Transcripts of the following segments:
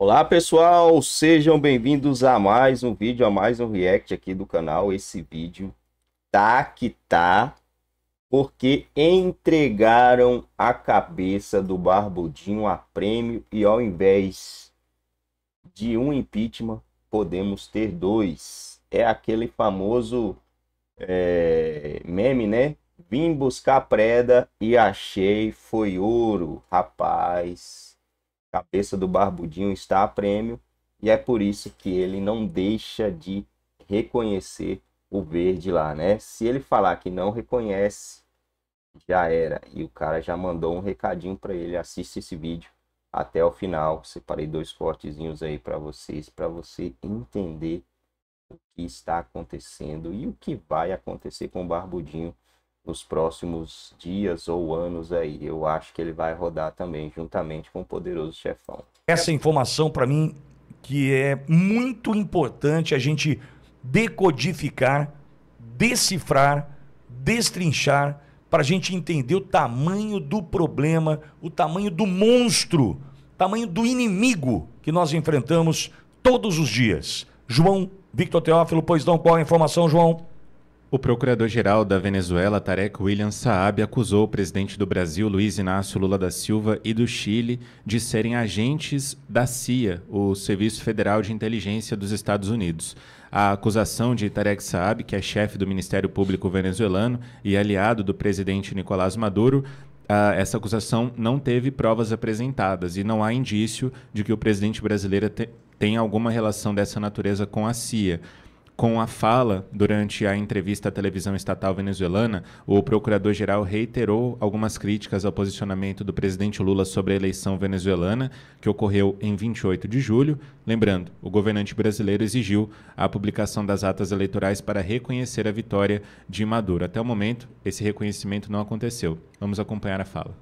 Olá pessoal, sejam bem-vindos a mais um vídeo, a mais um react aqui do canal. Esse vídeo tá que tá, porque entregaram a cabeça do Barbudinho a prêmio e ao invés de um impeachment, podemos ter dois. É aquele famoso é, meme, né? Vim buscar preda e achei foi ouro, rapaz cabeça do Barbudinho está a prêmio e é por isso que ele não deixa de reconhecer o verde lá, né? Se ele falar que não reconhece, já era. E o cara já mandou um recadinho para ele. Assiste esse vídeo até o final. Separei dois cortezinhos aí para vocês, para você entender o que está acontecendo e o que vai acontecer com o Barbudinho nos próximos dias ou anos aí. Eu acho que ele vai rodar também juntamente com o poderoso chefão. Essa informação para mim que é muito importante a gente decodificar, decifrar, destrinchar para a gente entender o tamanho do problema, o tamanho do monstro, tamanho do inimigo que nós enfrentamos todos os dias. João Victor Teófilo, pois não, qual a informação, João? O procurador-geral da Venezuela, Tarek William Saab, acusou o presidente do Brasil, Luiz Inácio Lula da Silva, e do Chile de serem agentes da CIA, o Serviço Federal de Inteligência dos Estados Unidos. A acusação de Tarek Saab, que é chefe do Ministério Público venezuelano e aliado do presidente Nicolás Maduro, Uh, essa acusação não teve provas apresentadas e não há indício de que o presidente brasileiro te, tenha alguma relação dessa natureza com a CIA. Com a fala durante a entrevista à televisão estatal venezuelana, o procurador-geral reiterou algumas críticas ao posicionamento do presidente Lula sobre a eleição venezuelana, que ocorreu em 28 de julho. Lembrando, o governante brasileiro exigiu a publicação das atas eleitorais para reconhecer a vitória de Maduro. Até o momento, esse reconhecimento não aconteceu. Vamos acompanhar a fala.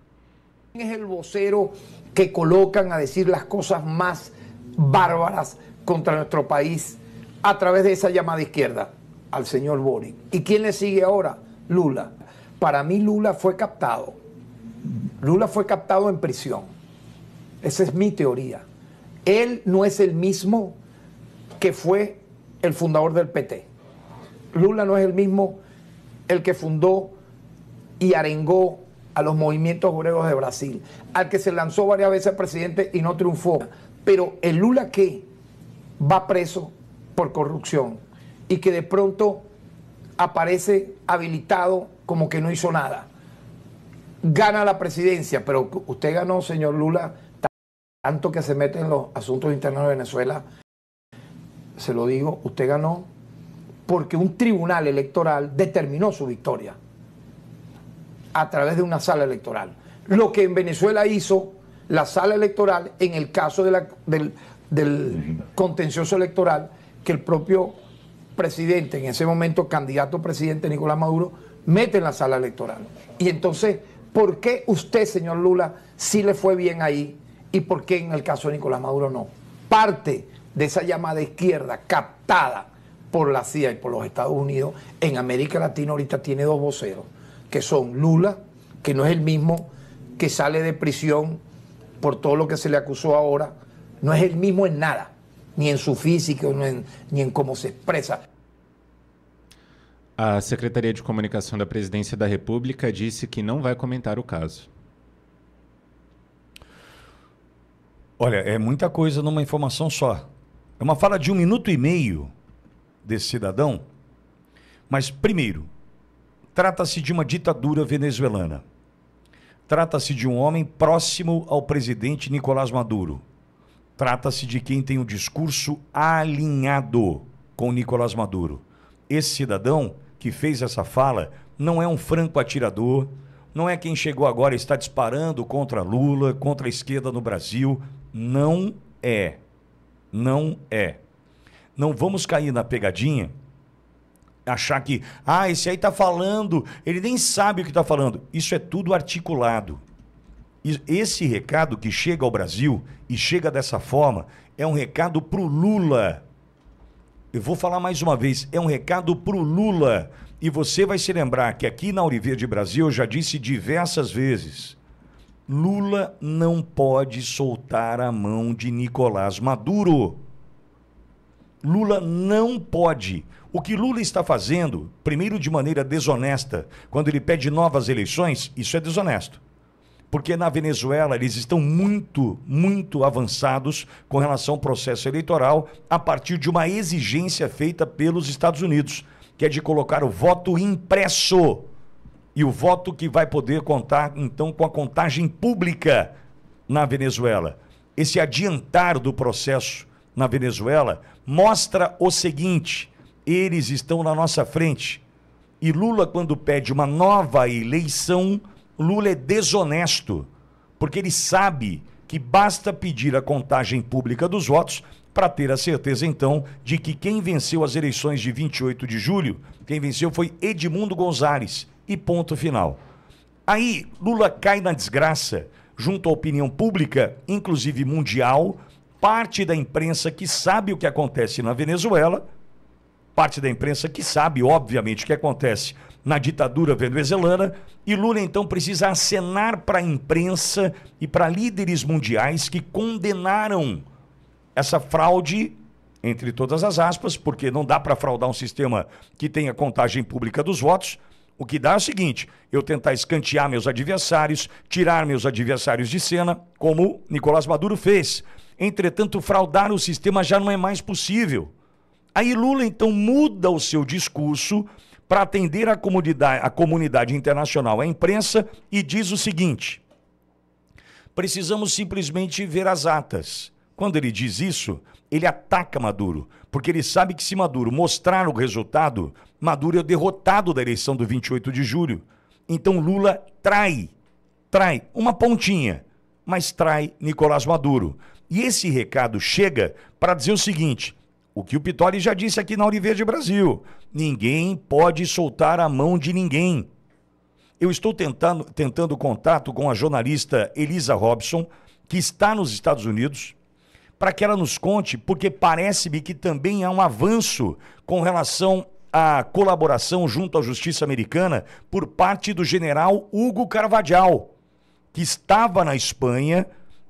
É o vocero que colocam a dizer as coisas mais bárbaras contra nosso país a través de esa llamada izquierda al señor Boric. ¿Y quién le sigue ahora? Lula. Para mí Lula fue captado. Lula fue captado en prisión. Esa es mi teoría. Él no es el mismo que fue el fundador del PT. Lula no es el mismo el que fundó y arengó a los movimientos obreros de Brasil, al que se lanzó varias veces presidente y no triunfó. Pero el Lula que va preso por corrupción y que de pronto aparece habilitado como que no hizo nada. Gana la presidencia, pero usted ganó, señor Lula, tanto que se mete en los asuntos internos de Venezuela, se lo digo, usted ganó porque un tribunal electoral determinó su victoria a través de una sala electoral. Lo que en Venezuela hizo la sala electoral en el caso de la, del, del contencioso electoral que el propio presidente, en ese momento candidato presidente Nicolás Maduro, mete en la sala electoral. Y entonces, ¿por qué usted, señor Lula, sí le fue bien ahí y por qué en el caso de Nicolás Maduro no? Parte de esa llamada izquierda captada por la CIA y por los Estados Unidos en América Latina ahorita tiene dos voceros, que son Lula, que no es el mismo que sale de prisión por todo lo que se le acusó ahora, no es el mismo en nada ni en su físico, ni en cómo se expresa. A Secretaria de Comunicação da Presidência da República disse que não vai comentar o caso. Olha, é muita coisa numa informação só. É uma fala de um minuto e meio desse cidadão. Mas, primeiro, trata-se de uma ditadura venezuelana. Trata-se de um homem próximo ao presidente Nicolás Maduro. Trata-se de quem tem o um discurso alinhado com Nicolás Maduro. Esse cidadão que fez essa fala não é um franco atirador, não é quem chegou agora e está disparando contra Lula, contra a esquerda no Brasil. Não é. Não é. Não vamos cair na pegadinha achar que, ah, esse aí está falando, ele nem sabe o que está falando. Isso é tudo articulado. Esse recado que chega ao Brasil e chega dessa forma é um recado para o Lula. Eu vou falar mais uma vez, é um recado para o Lula. E você vai se lembrar que aqui na Oliveira de Brasil eu já disse diversas vezes: Lula não pode soltar a mão de Nicolás Maduro. Lula não pode. O que Lula está fazendo, primeiro de maneira desonesta, quando ele pede novas eleições, isso é desonesto. Porque na Venezuela eles estão muito, muito avançados com relação ao processo eleitoral a partir de uma exigência feita pelos Estados Unidos, que é de colocar o voto impresso. E o voto que vai poder contar, então, com a contagem pública na Venezuela. Esse adiantar do processo na Venezuela mostra o seguinte: eles estão na nossa frente. E Lula, quando pede uma nova eleição, Lula é desonesto, porque ele sabe que basta pedir a contagem pública dos votos para ter a certeza, então, de que quem venceu as eleições de 28 de julho, quem venceu foi Edmundo Gonzalez. E ponto final. Aí, Lula cai na desgraça, junto à opinião pública, inclusive mundial, parte da imprensa que sabe o que acontece na Venezuela, parte da imprensa que sabe, obviamente, o que acontece na ditadura venezuelana, e Lula então precisa acenar para a imprensa e para líderes mundiais que condenaram essa fraude, entre todas as aspas, porque não dá para fraudar um sistema que tenha contagem pública dos votos. O que dá é o seguinte: eu tentar escantear meus adversários, tirar meus adversários de cena, como Nicolás Maduro fez. Entretanto, fraudar o sistema já não é mais possível. Aí Lula então muda o seu discurso para atender a comunidade, a comunidade internacional, a imprensa, e diz o seguinte: precisamos simplesmente ver as atas. Quando ele diz isso, ele ataca Maduro, porque ele sabe que se Maduro mostrar o resultado, Maduro é derrotado da eleição do 28 de julho. Então Lula trai, trai uma pontinha, mas trai Nicolás Maduro. E esse recado chega para dizer o seguinte: o que o Pitori já disse aqui na Oliveira de Brasil: ninguém pode soltar a mão de ninguém. Eu estou tentando, tentando contato com a jornalista Elisa Robson, que está nos Estados Unidos, para que ela nos conte, porque parece-me que também há um avanço com relação à colaboração junto à justiça americana por parte do general Hugo Carvajal, que estava na Espanha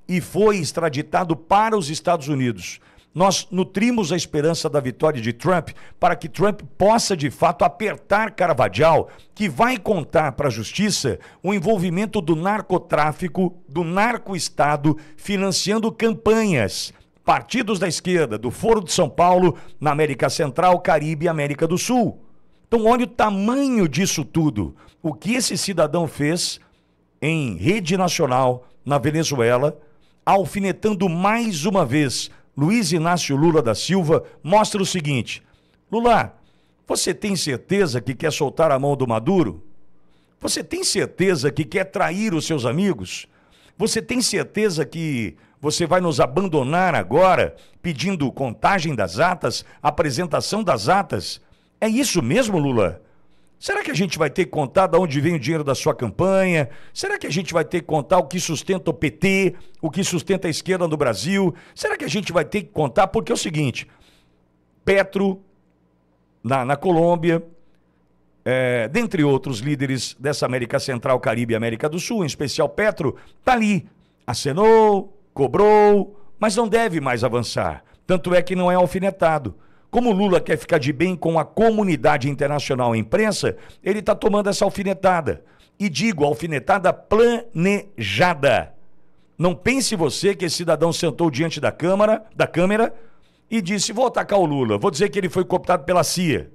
e foi extraditado para os Estados Unidos. Nós nutrimos a esperança da vitória de Trump para que Trump possa de fato apertar Carvajal, que vai contar para a justiça o envolvimento do narcotráfico, do narcoestado, financiando campanhas partidos da esquerda, do Foro de São Paulo, na América Central, Caribe e América do Sul. Então, olha o tamanho disso tudo. O que esse cidadão fez em rede nacional na Venezuela, alfinetando mais uma vez Luiz Inácio Lula da Silva, mostra o seguinte: Lula, você tem certeza que quer soltar a mão do Maduro? Você tem certeza que quer trair os seus amigos? Você tem certeza que você vai nos abandonar agora, pedindo contagem das atas, apresentação das atas? É isso mesmo, Lula? Será que a gente vai ter que contar de onde vem o dinheiro da sua campanha? Será que a gente vai ter que contar o que sustenta o PT, o que sustenta a esquerda no Brasil? Será que a gente vai ter que contar? Porque é o seguinte: Petro, na, na Colômbia, é, dentre outros líderes dessa América Central, Caribe e América do Sul, em especial Petro, tá ali, acenou, cobrou, mas não deve mais avançar. Tanto é que não é alfinetado. Como Lula quer ficar de bem com a comunidade internacional e imprensa, ele está tomando essa alfinetada. E digo, alfinetada planejada. Não pense você que esse cidadão sentou diante da câmara, da câmera e disse: "Vou atacar o Lula, vou dizer que ele foi cooptado pela CIA".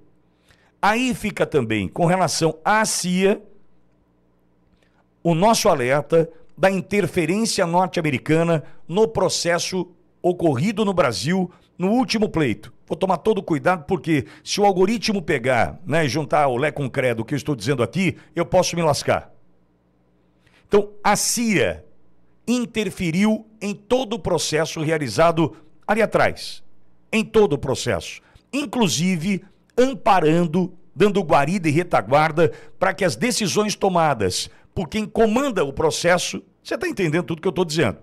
Aí fica também com relação à CIA o nosso alerta da interferência norte-americana no processo ocorrido no Brasil no último pleito. Vou tomar todo cuidado porque se o algoritmo pegar né, e juntar o Lé com o credo que eu estou dizendo aqui, eu posso me lascar. Então, a CIA interferiu em todo o processo realizado ali atrás. Em todo o processo. Inclusive amparando, dando guarida e retaguarda para que as decisões tomadas por quem comanda o processo você está entendendo tudo que eu estou dizendo?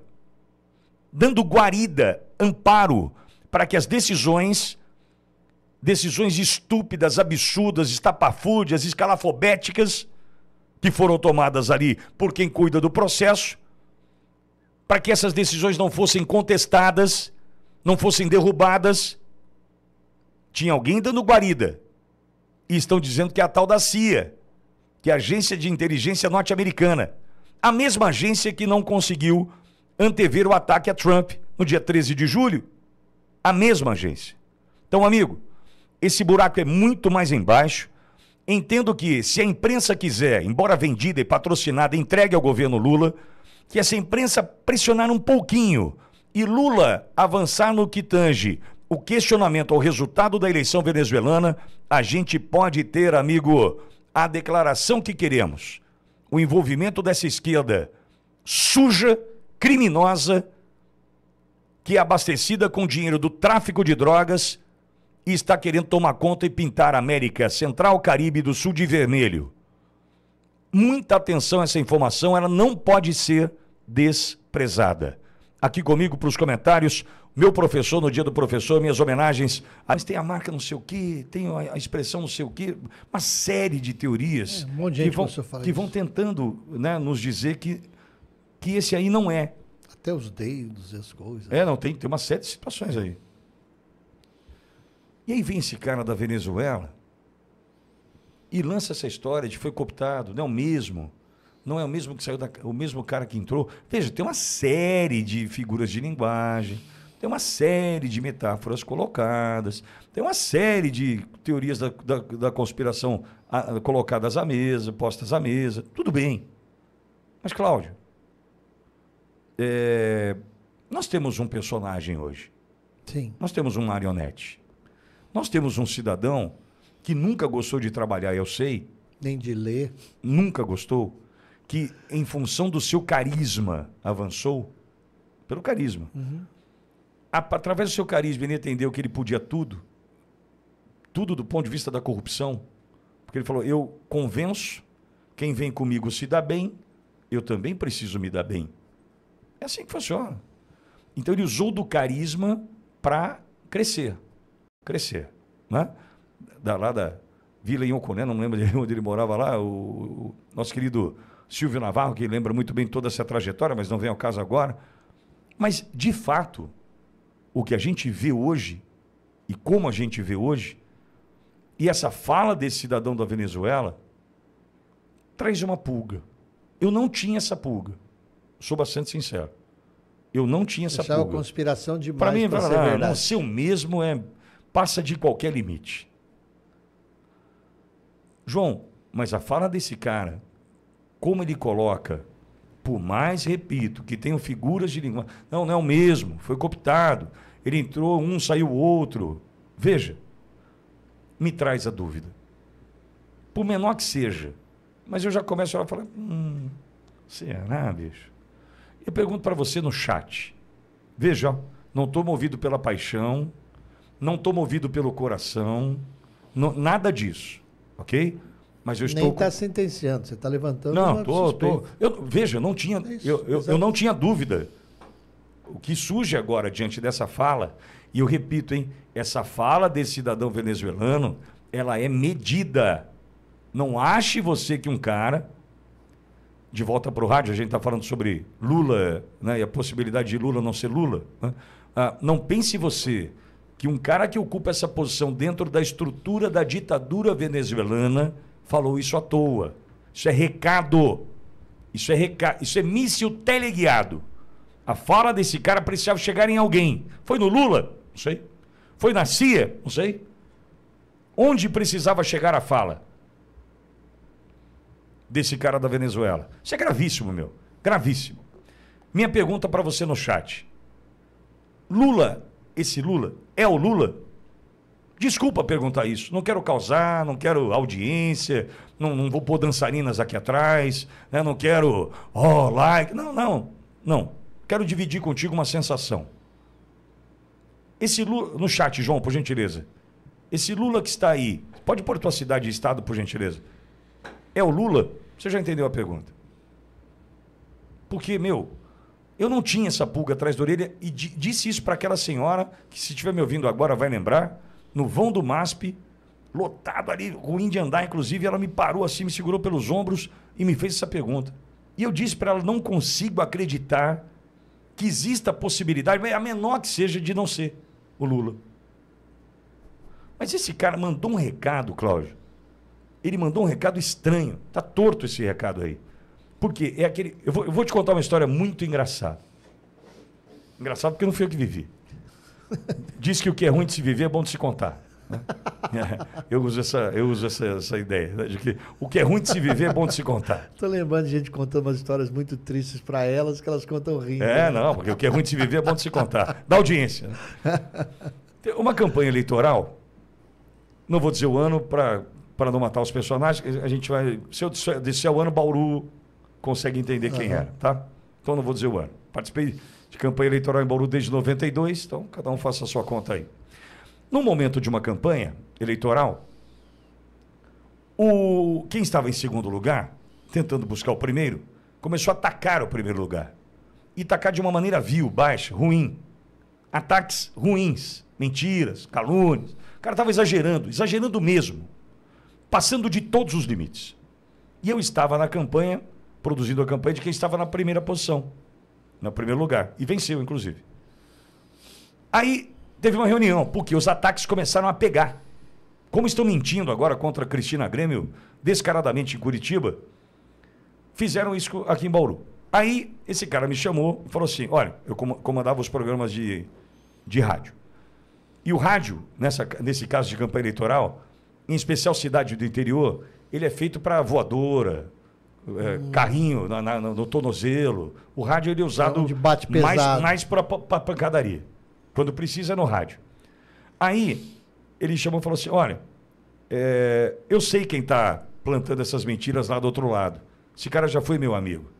Dando guarida, amparo, para que as decisões, decisões estúpidas, absurdas, estapafúrdias, escalafobéticas, que foram tomadas ali por quem cuida do processo, para que essas decisões não fossem contestadas, não fossem derrubadas. Tinha alguém dando guarida. E estão dizendo que é a tal da CIA, que é a Agência de Inteligência Norte-Americana. A mesma agência que não conseguiu antever o ataque a Trump no dia 13 de julho. A mesma agência. Então, amigo, esse buraco é muito mais embaixo. Entendo que se a imprensa quiser, embora vendida e patrocinada, entregue ao governo Lula, que essa imprensa pressionar um pouquinho e Lula avançar no que tange o questionamento ao resultado da eleição venezuelana, a gente pode ter, amigo, a declaração que queremos. O envolvimento dessa esquerda suja, criminosa, que é abastecida com dinheiro do tráfico de drogas e está querendo tomar conta e pintar a América Central, Caribe e do Sul de vermelho. Muita atenção a essa informação, ela não pode ser desprezada. Aqui comigo para os comentários, meu professor no dia do professor, minhas homenagens. Ah, mas tem a marca não sei o quê, tem a expressão não sei o quê, uma série de teorias É, um monte de que, vão, a que vão tentando né, nos dizer que, que esse aí não é. Até os dedos e as coisas. É, não, tem, tem uma série de situações aí. E aí vem esse cara da Venezuela e lança essa história de foi cooptado, não é o mesmo. Não é o mesmo que saiu da, o mesmo cara que entrou. Veja, tem uma série de figuras de linguagem, tem uma série de metáforas colocadas, tem uma série de teorias da, da, da conspiração ah, colocadas à mesa, postas à mesa. Tudo bem. Mas, Cláudio, é, nós temos um personagem hoje. Sim. Nós temos um marionete. Nós temos um cidadão que nunca gostou de trabalhar, eu sei, Nem de ler. nunca gostou, que em função do seu carisma avançou, pelo carisma. A- Através do seu carisma, ele entendeu que ele podia tudo, tudo do ponto de vista da corrupção, porque ele falou: eu convenço, quem vem comigo se dá bem, eu também preciso me dar bem. É assim que funciona. Então ele usou do carisma para crescer. Crescer. Né? Da, lá da Vila Inhoconé, não lembro de onde ele morava lá, o, o nosso querido Silvio Navarro, que lembra muito bem toda essa trajetória, mas não vem ao caso agora. Mas, de fato, o que a gente vê hoje, e como a gente vê hoje, e essa fala desse cidadão da Venezuela, traz uma pulga. Eu não tinha essa pulga. Sou bastante sincero. Eu não tinha essa Achava pulga. conspiração Para demais mim, para pra ser não, não, verdade. ser o mesmo é passa de qualquer limite. João, mas a fala desse cara, como ele coloca, por mais, repito, que tenham figuras de linguagem. Não, não é o mesmo, foi cooptado. Ele entrou, um saiu o outro. Veja, me traz a dúvida. Por menor que seja. Mas eu já começo a falar, hum, será, bicho? Eu pergunto para você no chat. Veja, não estou movido pela paixão, não estou movido pelo coração, não- nada disso, ok? Mas eu Nem estou. está sentenciando, você está levantando Não, tô, tô. Eu, veja, eu não tinha, É isso, eu, eu, eu não tinha dúvida. O que surge agora diante dessa fala, e eu repito, hein, essa fala desse cidadão venezuelano, ela é medida. Não ache você que um cara de volta para o rádio, a gente está falando sobre Lula né, e a possibilidade de Lula não ser Lula. né? Ah, não pense você que um cara que ocupa essa posição dentro da estrutura da ditadura venezuelana falou isso à toa. Isso é recado. Isso é recado. Isso é míssil teleguiado. A fala desse cara precisava chegar em alguém. Foi no Lula? Não sei. Foi na CIA? Não sei. Onde precisava chegar a fala? desse cara da Venezuela. Isso é gravíssimo, meu. Gravíssimo. Minha pergunta para você no chat. Lula, esse Lula, é o Lula? Desculpa perguntar isso. Não quero causar, não quero audiência, não, não vou pôr dançarinas aqui atrás, né? não quero, oh, like. Não, não, não. Quero dividir contigo uma sensação. Esse Lula, no chat, João, por gentileza. Esse Lula que está aí, pode pôr tua cidade e estado, por gentileza. É o Lula? Você já entendeu a pergunta? Porque, meu, eu não tinha essa pulga atrás da orelha e di- disse isso para aquela senhora, que se estiver me ouvindo agora vai lembrar, no vão do MASP, lotado ali, ruim de andar, inclusive, ela me parou assim, me segurou pelos ombros e me fez essa pergunta. E eu disse para ela: não consigo acreditar que exista a possibilidade, a menor que seja, de não ser o Lula. Mas esse cara mandou um recado, Cláudio. Ele mandou um recado estranho. Tá torto esse recado aí. Porque é aquele. Eu vou, eu vou te contar uma história muito engraçada. Engraçado porque não foi eu que vivi. Diz que o que é ruim de se viver é bom de se contar. né? Eu uso, essa, eu uso essa, essa ideia. né, De que o que é ruim de se viver é bom de se contar. Tô lembrando de gente contando umas histórias muito tristes pra elas que elas contam rindo. É, né? não, porque o que é ruim de se viver é bom de se contar. Da audiência. Uma campanha eleitoral, não vou dizer o ano para não matar os personagens, a gente vai. Se eu disser disser o ano, Bauru consegue entender quem era, tá? Então não vou dizer o ano. Participei de campanha eleitoral em Bauru desde 92, então cada um faça a sua conta aí. No momento de uma campanha eleitoral, o quem estava em segundo lugar, tentando buscar o primeiro, começou a atacar o primeiro lugar. E atacar de uma maneira vil, baixa, ruim. Ataques ruins, mentiras, calúnias. O cara estava exagerando, exagerando mesmo. Passando de todos os limites. E eu estava na campanha, produzindo a campanha de quem estava na primeira posição, no primeiro lugar. E venceu, inclusive. Aí teve uma reunião, porque os ataques começaram a pegar. Como estão mentindo agora contra Cristina Grêmio, descaradamente em Curitiba, fizeram isso aqui em Bauru. Aí esse cara me chamou e falou assim: olha, eu com- comandava os programas de, de rádio. E o rádio, nessa, nesse caso de campanha eleitoral, em especial cidade do interior, ele é feito para voadora, é, carrinho na- na- no tornozelo. O rádio ele é usado onde bate mais, mais para pancadaria. Quando precisa é no rádio. Aí ele chamou e falou assim: olha, é, eu sei quem está plantando essas mentiras lá do outro lado. Esse cara já foi meu amigo.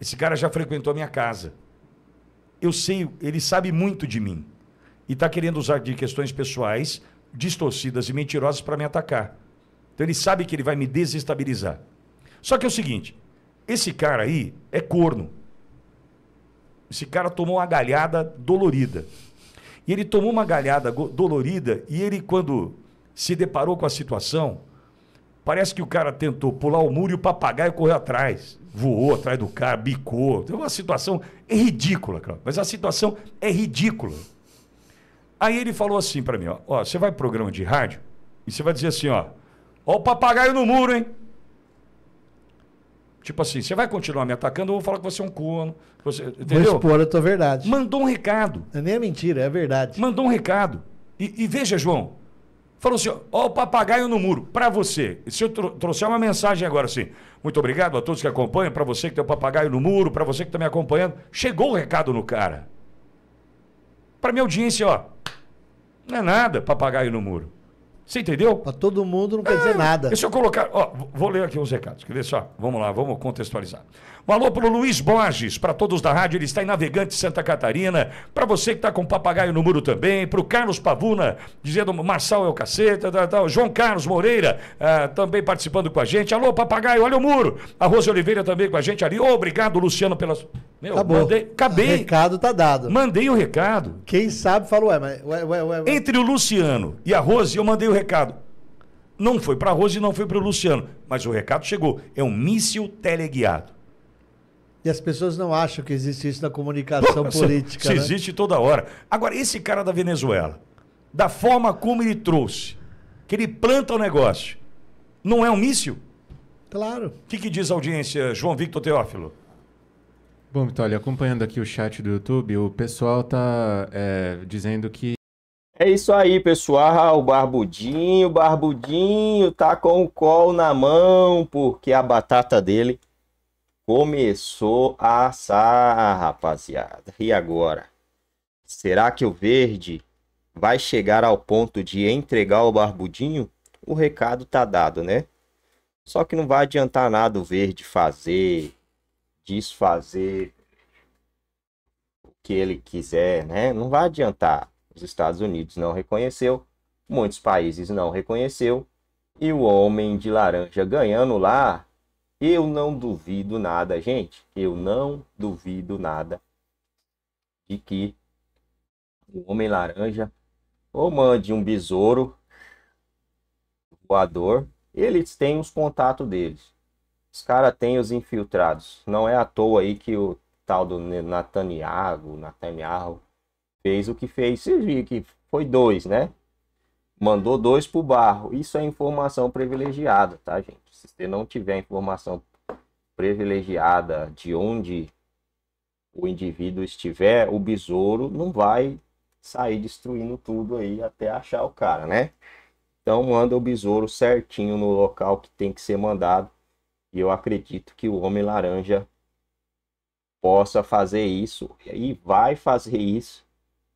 Esse cara já frequentou a minha casa. Eu sei, ele sabe muito de mim. E está querendo usar de questões pessoais, distorcidas e mentirosas para me atacar. Então ele sabe que ele vai me desestabilizar. Só que é o seguinte: esse cara aí é corno. Esse cara tomou uma galhada dolorida. E ele tomou uma galhada dolorida e ele, quando se deparou com a situação, parece que o cara tentou pular o muro e o papagaio correu atrás. Voou atrás do cara, bicou. Então, uma situação é ridícula, cara. Mas a situação é ridícula. Aí ele falou assim para mim, ó, ó, você vai pro programa de rádio e você vai dizer assim, ó, ó o papagaio no muro, hein? Tipo assim, você vai continuar me atacando, eu vou falar que você é um corno. Você, Vou entendeu? expor a tua verdade. Mandou um recado. Não é nem mentira, é verdade. Mandou um recado. E, e veja, João. Falou assim: ó, ó, o papagaio no muro, para você. Se eu tro- trouxer uma mensagem agora assim, muito obrigado a todos que acompanham, para você que tem o papagaio no muro, para você que está me acompanhando. Chegou o recado no cara. Para minha audiência, ó. Não é nada, papagaio no muro. Você entendeu? Pra todo mundo não quer dizer nada. E se eu colocar. Ó, vou ler aqui uns recados. Quer ver só? Vamos lá, vamos contextualizar. Um alô para o Luiz Borges, para todos da rádio, ele está em Navegante Santa Catarina. Para você que está com papagaio no muro também. Para o Carlos Pavuna, dizendo Marçal é o caceta. Tá, tá. O João Carlos Moreira, ah, também participando com a gente. Alô, papagaio, olha o muro. A Rose Oliveira também com a gente ali. Obrigado, Luciano, pelas. Meu, Acabou. mandei. O Acabei. recado tá dado. Mandei o recado. Quem sabe fala, ué, mas. Ué, ué, ué. Entre o Luciano e a Rose, eu mandei o recado. Não foi para a Rose e não foi para o Luciano, mas o recado chegou. É um míssil teleguiado. E as pessoas não acham que existe isso na comunicação política. Isso né? existe toda hora. Agora, esse cara da Venezuela, da forma como ele trouxe, que ele planta o negócio, não é um míssil? Claro. O que, que diz a audiência, João Victor Teófilo? Bom, Vitória, acompanhando aqui o chat do YouTube, o pessoal tá é, dizendo que É isso aí, pessoal. O Barbudinho, Barbudinho tá com o col na mão, porque a batata dele começou a assar, rapaziada. E agora? Será que o verde vai chegar ao ponto de entregar o Barbudinho? O recado tá dado, né? Só que não vai adiantar nada o verde fazer, desfazer o que ele quiser, né? Não vai adiantar. Os Estados Unidos não reconheceu, muitos países não reconheceu, e o homem de laranja ganhando lá, eu não duvido nada, gente. Eu não duvido nada de que o homem laranja ou mande um besouro voador, eles têm os contatos deles. Os caras têm os infiltrados. Não é à toa aí que o tal do Netanyahu, Netanyahu fez o que fez. Vocês viram que foi dois, né? Mandou dois pro barro. Isso é informação privilegiada, tá, gente? Se você não tiver informação privilegiada de onde o indivíduo estiver, o besouro não vai sair destruindo tudo aí até achar o cara, né? Então manda o besouro certinho no local que tem que ser mandado. E eu acredito que o Homem Laranja possa fazer isso e vai fazer isso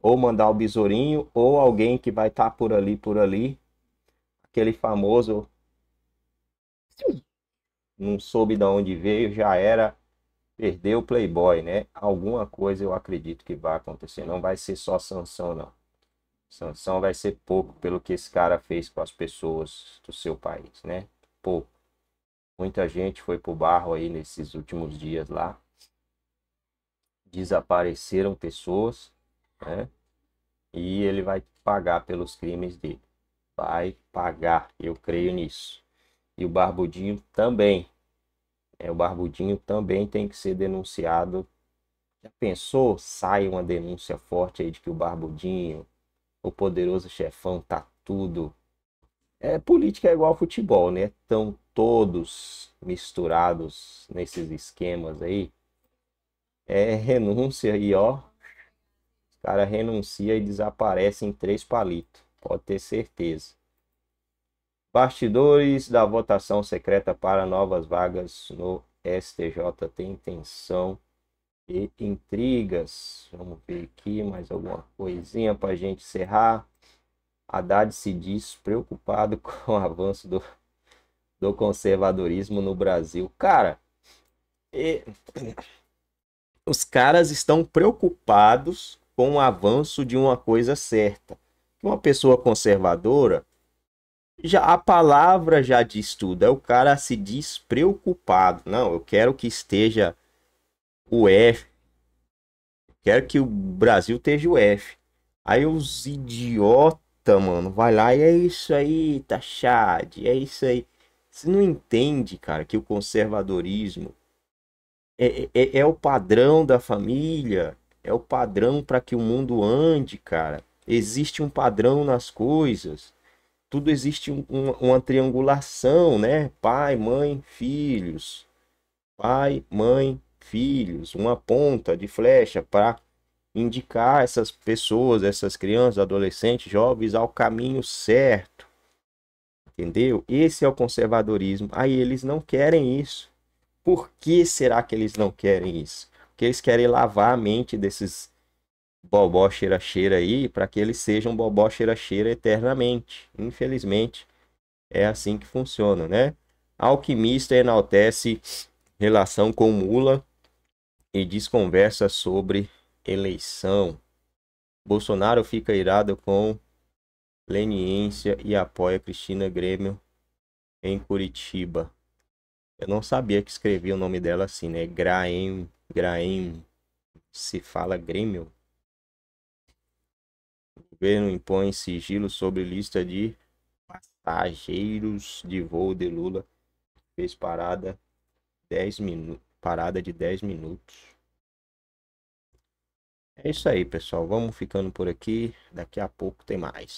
ou mandar o besourinho ou alguém que vai estar tá por ali por ali aquele famoso não soube de onde veio já era perdeu o Playboy, né? Alguma coisa eu acredito que vai acontecer. Não vai ser só sanção, não. Sanção vai ser pouco pelo que esse cara fez com as pessoas do seu país, né? Pouco. Muita gente foi pro barro aí nesses últimos dias lá. Desapareceram pessoas, né? E ele vai pagar pelos crimes dele. Vai pagar, eu creio nisso. E o Barbudinho também. É, o Barbudinho também tem que ser denunciado. Já pensou? Sai uma denúncia forte aí de que o Barbudinho, o poderoso chefão, tá tudo. É, política é igual futebol, né? Estão todos misturados nesses esquemas aí. É renúncia e ó. Cara renuncia e desaparece em três palitos. Pode ter certeza. Bastidores da votação secreta para novas vagas no STJ tem intenção e intrigas. Vamos ver aqui mais alguma coisinha para a gente encerrar. Haddad se diz preocupado com o avanço do, do conservadorismo no Brasil. Cara, e... os caras estão preocupados com o avanço de uma coisa certa. Uma pessoa conservadora já a palavra já diz tudo. É o cara se diz preocupado. Não, eu quero que esteja o F. Quero que o Brasil esteja o F. Aí os idiota, mano, vai lá e é isso aí, tá chade, é isso aí. Você não entende, cara, que o conservadorismo é, é, é o padrão da família, é o padrão para que o mundo ande, cara. Existe um padrão nas coisas tudo existe um, uma triangulação, né? Pai, mãe, filhos. Pai, mãe, filhos. Uma ponta de flecha para indicar essas pessoas, essas crianças, adolescentes, jovens ao caminho certo. Entendeu? Esse é o conservadorismo. Aí eles não querem isso. Por que será que eles não querem isso? Porque eles querem lavar a mente desses bobó cheira-cheira aí para que eles sejam bobó cheira-cheira eternamente. Infelizmente, é assim que funciona, né? Alquimista enaltece relação com Mula e desconversa sobre eleição. Bolsonaro fica irado com leniência e apoia Cristina Grêmio em Curitiba. Eu não sabia que escrevia o nome dela assim, né? Graem, Graem, se fala Grêmio. O governo impõe sigilo sobre lista de passageiros de voo de Lula. Fez parada 10 minutos, parada de 10 minutos. É isso aí, pessoal. Vamos ficando por aqui. Daqui a pouco tem mais.